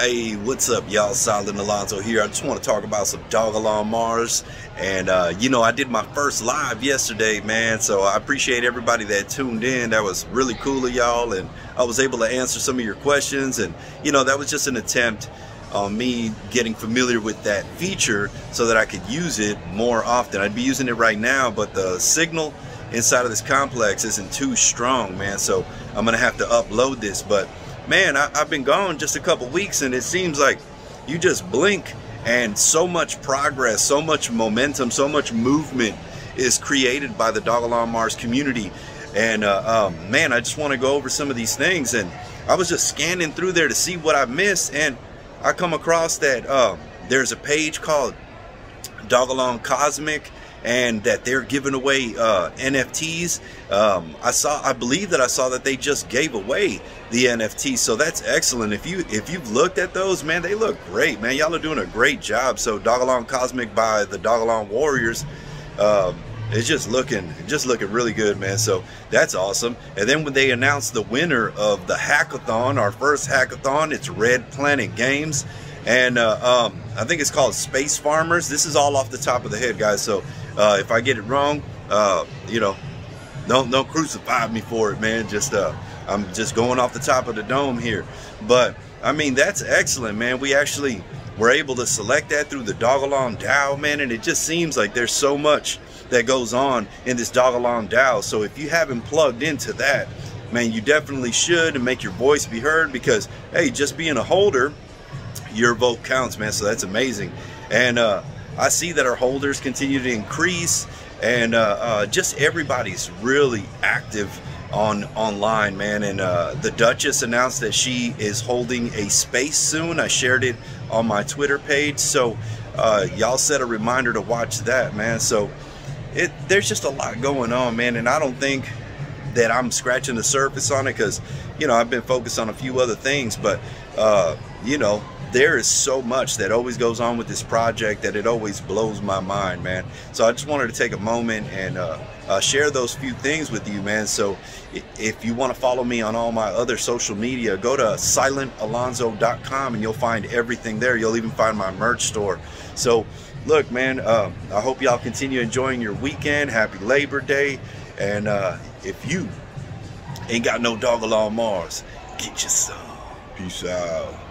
Hey, what's up, y'all? Silent Alonzo here. I just want to talk about some Dogelon Mars. And, uh, you know, I did my first live yesterday, man. So I appreciate everybody that tuned in. That was really cool of y'all. And I was able to answer some of your questions. And, you know, that was just an attempt on me getting familiar with that feature so that I could use it more often. I'd be using it right now, but the signal inside of this complex isn't too strong, man. So I'm going to have to upload this. But man, I, have been gone just a couple weeks and it seems like you just blink and so much progress, so much momentum, so much movement is created by the Dogelon Mars community. And uh, um, man, I just want to go over some of these things. And I was just scanning through there to see what I missed. And I come across that um, there's a page called Dogelon Cosmic and that they're giving away uh, NFTs. Um, I saw, I believe that I saw that they just gave away the NFT, so that's excellent. If you if you've looked at those, man, they look great, man. Y'all are doing a great job. So Dogelon Cosmic by the Dogelon Warriors. Um, it's just looking just looking really good man so that's awesome and then when they announced the winner of the hackathon our first hackathon it's red planet games and uh, um, i think it's called space farmers this is all off the top of the head guys so uh, if I get it wrong, uh, you know, don't don't crucify me for it, man. Just uh, I'm just going off the top of the dome here. But I mean, that's excellent, man. We actually were able to select that through the Dogelon DAO, man, and it just seems like there's so much that goes on in this Dogelon DAO. So if you haven't plugged into that, man, you definitely should and make your voice be heard because, hey, just being a holder, your vote counts, man. So that's amazing. And uh, I see that our holders continue to increase and uh, uh, just everybody's really active on online man and uh, the Duchess announced that she is holding a space soon. I shared it on my Twitter page. So uh, y'all set a reminder to watch that man. So it there's just a lot going on man and I don't think that I'm scratching the surface on it because you know I've been focused on a few other things but uh, you know there is so much that always goes on with this project that it always blows my mind, man. So I just wanted to take a moment and uh, uh, share those few things with you, man. So if you want to follow me on all my other social media, go to silentalonzo.com and you'll find everything there. You'll even find my merch store. So look, man, uh, I hope y'all continue enjoying your weekend. Happy Labor Day. And uh, if you ain't got no Dogelon Mars, get you some. Peace out.